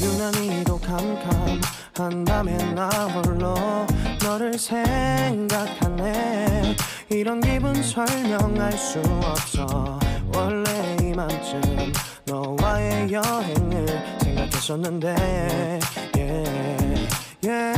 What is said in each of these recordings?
유난히도 캄캄한 밤에 나 홀로 너를 생각하네. 이런 기분 설명할 수 없어. 원래 이맘쯤 너와의 여행을 생각했었는데 yeah, yeah,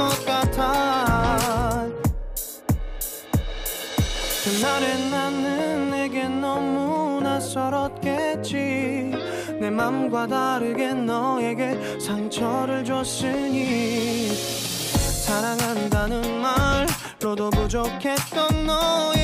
것 같아. 그날의 나는 내게 너무 낯설었겠지. 내 맘과 다르게 너에게 상처를 줬으니. 사랑한다는 말로도 부족했던 내가